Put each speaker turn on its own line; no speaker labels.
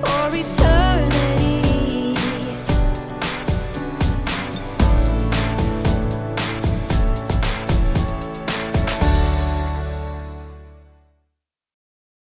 for eternity.